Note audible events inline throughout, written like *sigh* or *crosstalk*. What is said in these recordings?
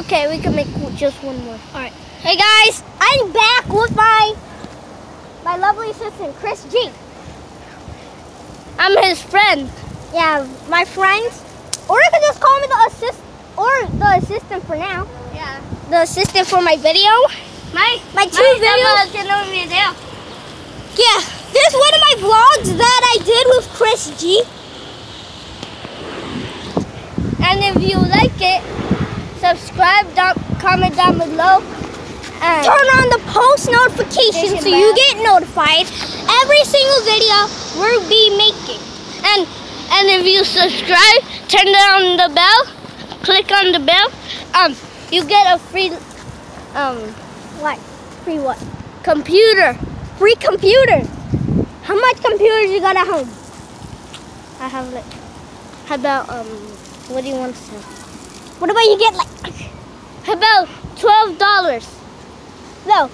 okay. We can make just one more. All right. Hey guys, I'm back with my my lovely assistant, Chris G. I'm his friend. Yeah, my friends. Or you can just call me the assist or the assistant for now. Yeah. The assistant for my video. My My two videos. que no video. Yeah, this is one of my vlogs that I did with Chris G. And if you like it, subscribe, down, comment down below. And turn on the post notification so you get notified every single video we'll be making. And and if you subscribe, turn on the bell, click on the bell, um, you get a free um What? Free what? computer. Free computer. How much computers you got at home? I have like how about um what do you want to say? What about you get like about twelve dollars? no?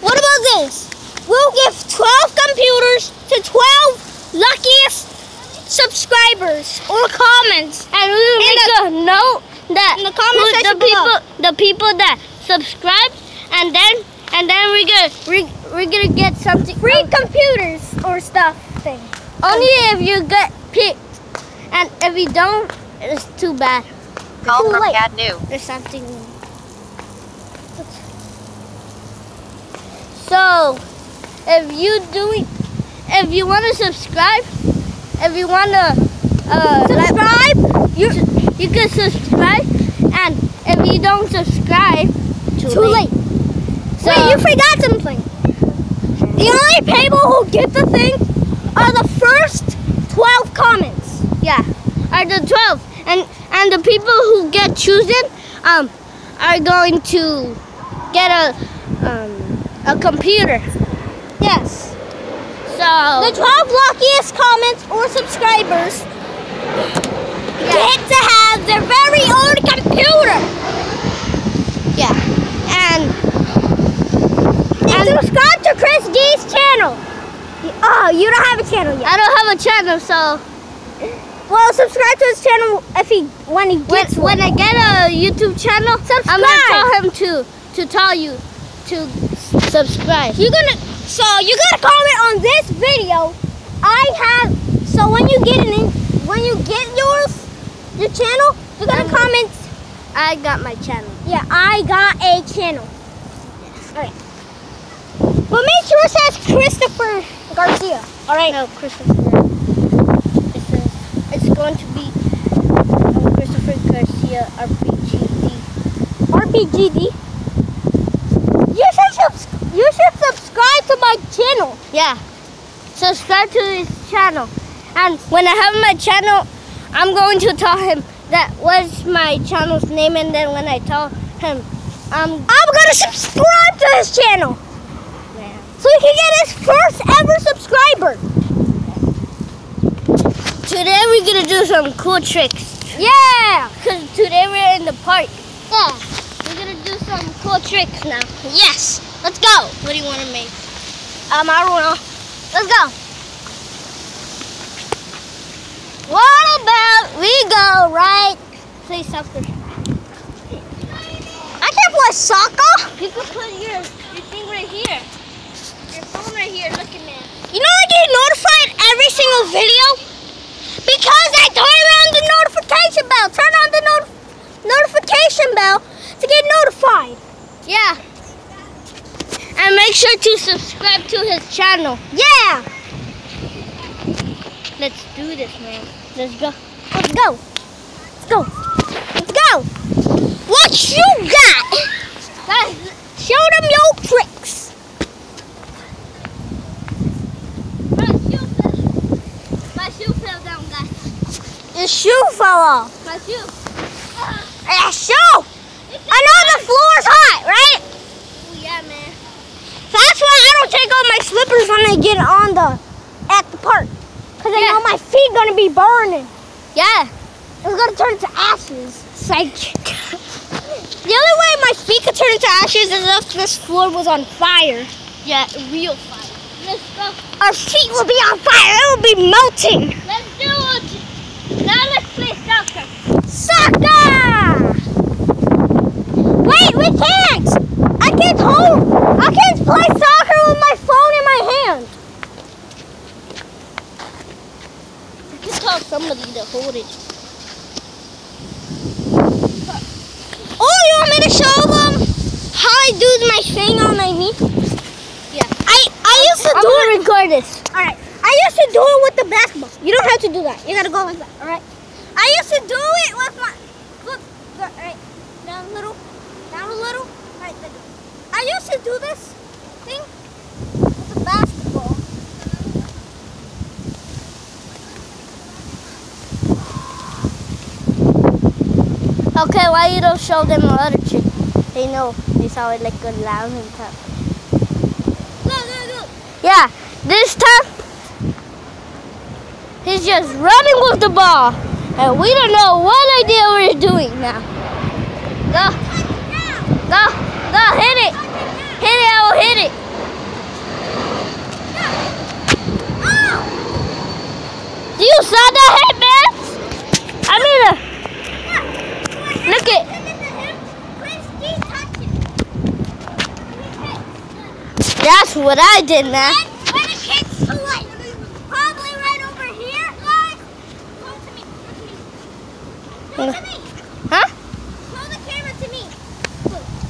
What about this? We'll give 12 computers to 12 luckiest subscribers or comments. And we will make the- a note that in the comment section the people below. the people that subscribe and then and then we're gonna we're, we're gonna get something Free um, computers or stuff thing. only if you get picked. And if you don't, it's too bad. Call Too from late. Cat New. There's something. So, if you doing, if you want to subscribe, if you want to uh, Subscribe. you you can subscribe, and if you don't subscribe, too, Too late. So, Wait, you forgot something. The only people who get the thing are the first 12 comments. yeah, are the twelve, and and the people who get chosen, um, are going to get a um a computer. Yes. So The 12 luckiest comments or subscribers get to have their very own computer. yeah, and And subscribe to Chris D's channel. Oh, you don't have a channel yet. I don't have a channel, so Well, subscribe to his channel if he when he gets when one. I get a YouTube channel, subscribe. I'm gonna tell him to to tell you to subscribe. You're gonna so you gotta comment on this video. I have so when you get an when you get yours your channel, you're gonna Um, comment. I got my channel. Yeah, I got a channel. Okay. But make sure it says Christopher Garcia. All right. No, Christopher. Going to be um, Christopher Garcia RPGD. RPGD. You should subs- you should subscribe to my channel. Yeah, subscribe to his channel, and when I have my channel, I'm going to tell him that was my channel's name, and then when I tell him, um, I'm gonna subscribe to his channel so he can get his first ever subscriber. Today we're gonna do some cool tricks. Yeah. Cause today we're in the park. Yeah. We're gonna do some cool tricks now. Yes, let's go. What do you want to make? Um, I don't know. Let's go. What about we go right? Play soccer. I can't play soccer. You can put your your thing right here. Your phone right here. Look at me. You know I get notified every single video because I turn on the notification bell. Turn on the not- notification bell to get notified. Yeah. And make sure to subscribe to his channel. Yeah. Let's do this, man. Let's go. Let's go. Let's go. Let's go. What you got? Guys, Show them your tricks. my shoe fell. My shoe fell down, guys. Your shoe fell off. My shoe. That shoe. I know the floor is hot, right? Oh yeah, man. That's why I don't take off my slippers when I get on the at the park. Cause I Yeah. know my feet gonna be burning. Yeah. It's gonna turn into ashes. Psych. *laughs* the only way my feet could turn into ashes is if this floor was on fire. Yeah, real fire. Let's go. Our feet will be on fire. It will be melting. Let's do it. Now let's play soccer. Soccer! I can't. I can't hold. I can't play soccer with my phone in my hand. You tell somebody to hold it. Oh, you want me to show them how I do my thing on my knee? Yeah. I I used to I'm do gonna it. record this. All right. I used to do it with the basketball. You don't have to do that. You gotta go like that. All right. I used to do it with my look. All right. Down a little. Down a little. All right. Then. I used to do this thing with the basketball. Okay, why you don't show them the other trick? They know. They saw it like a loud and tough. Yeah, this time he's just running with the ball. And we don't know what idea we're doing now. Go, go, go, hit it. Hit it, I will hit it. Do you saw that hit, man? I mean, uh, look it. That's what I did, man. When it hits the probably right over here, guys. Come to me. Come to me. Show to me. Huh? Show the camera to me.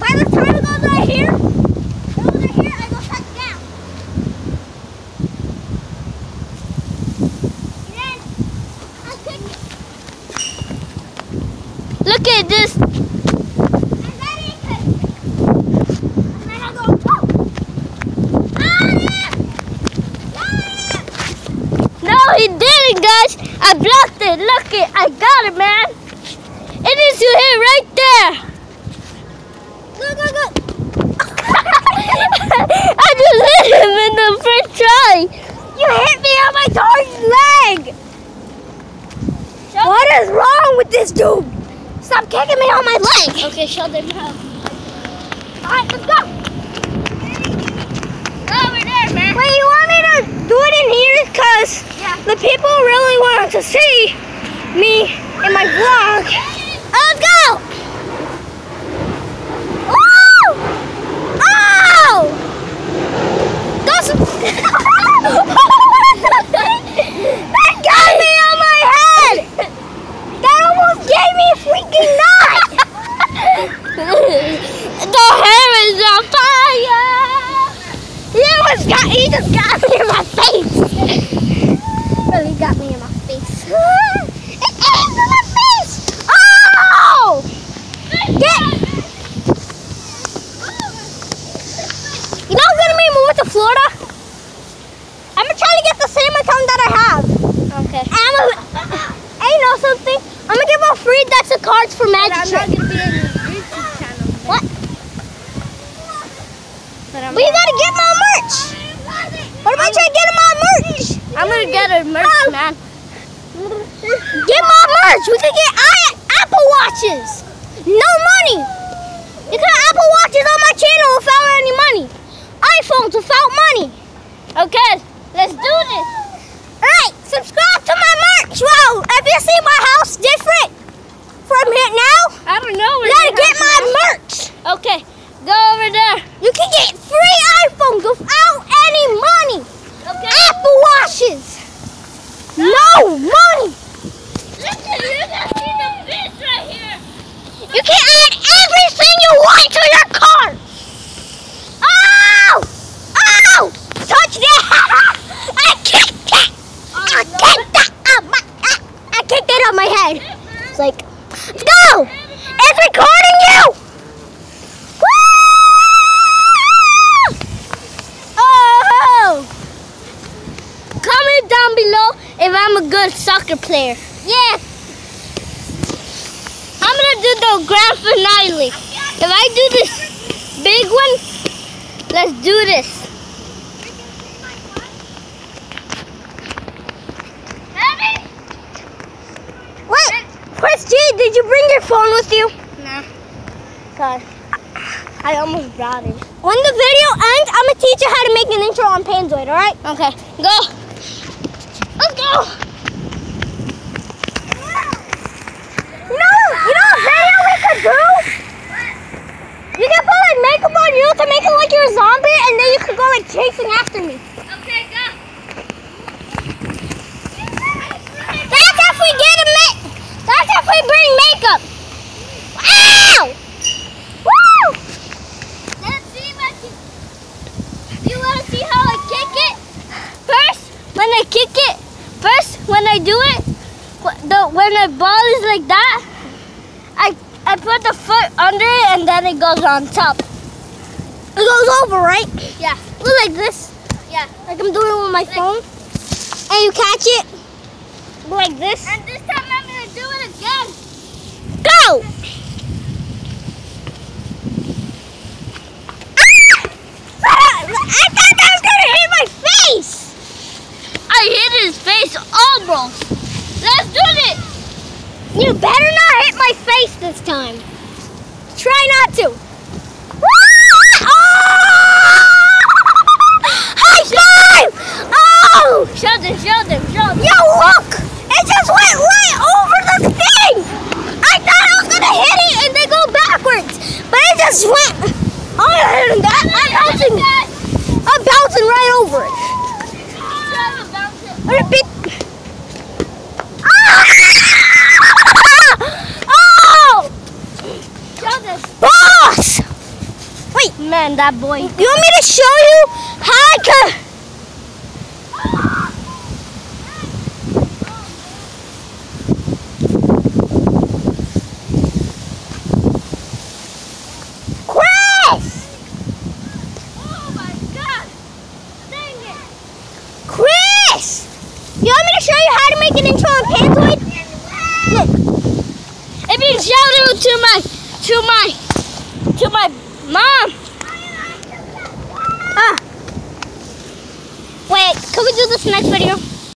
By the time it goes right here, it here, I go touch down. And then I kick. Look at this. And then he kicks it. And then I go, oh. Ah, yeah. Ah, No, he didn't, guys. I blocked it. Look it. I got it, man. It is to hit right there. Look, look, look. I just hit him in the first try. You hit me on my dog's leg. What is wrong with this dude? Stop kicking me on my leg. Okay, show them. All right, let's go. Over there, man. Wait, you want me to do it in here? Because Yeah. the people really want to see me in my vlog. Let's go. Oh! Oh! Those... that got me on my head! That almost gave me a freaking knot! the hair is on fire. He was got he just got me in my face. Oh, he got me in my face. It is in my face! Oh! Get You know I'm gonna be moving to Florida? I'm gonna try to get the same account that I have. Okay. And I'm gonna, and you know something? I'm gonna give out free decks of cards for But Magic I'm Trick. not gonna be on your YouTube channel. What? But I'm, But you gotta get my merch. What about you getting my merch? I'm gonna get a merch, oh. man. Get my merch. We could get I- Apple Watches. No money. You can have Apple Watches on my channel without any money. iPhones without money. Okay, let's do this. Alright, subscribe to my merch. Wow, have you seen my house different from here now? I don't know. Gotta get my merch. Okay, go over there. You can get free iPhones without any money. Okay. Apple Watches. Oh, no money. Listen, you can see the fish right here. You can add everything you want to your car. Yeah. I'm gonna do the grand finale. If I do this big one, let's do this. Wait, Chris G, did you bring your phone with you? Nah. God. I almost brought it. When the video ends, I'm gonna teach you how to make an intro on Panzoid, alright? Okay, go. Let's go. You know, you what video we could do? You to make it like you're a zombie, and then you could go like chasing after me. Okay, go. That's if we get a ma- That's if we bring makeup. Ow! Woo! Let's see if I can. You want to see how I kick it? First, when I kick it, first when I do it, the when the ball is like that, I put the foot under it and then it goes on top. It goes over, right? Yeah. Look like this. Yeah. Like I'm doing it with my phone. And you catch it. Like this. And this time I'm gonna do it again. Go! Ah! I thought that was gonna hit my face! I hit his face almost. Let's do it. You better not hit my face this time. Try not to. Ah! Oh! High five! Oh! Show them, show them, show them. Yo, look! It just went right over the thing! I thought I was gonna hit it and then go backwards, but it just went. Oh, I'm bouncing. I'm bouncing right over it. Show them, bounce it. I'm gonna beat. Ah! Oh! Show them. Boss! That boy. you want me to show you how I could? Chris! Oh my God. Dang it. Chris! You want me to show you how to make an intro on Panzoid? Look. If you shout out to my, to my, to my mom. Ah. Wait, can we do this next video?